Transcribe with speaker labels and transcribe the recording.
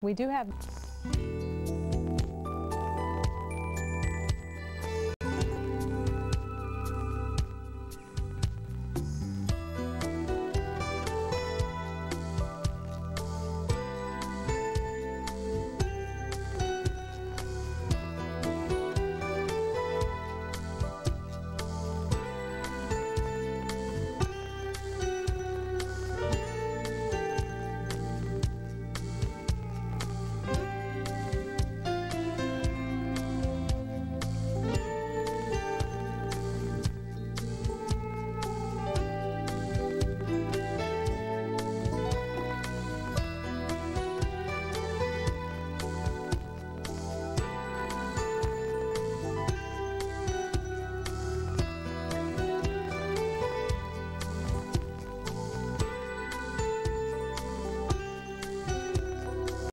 Speaker 1: We do have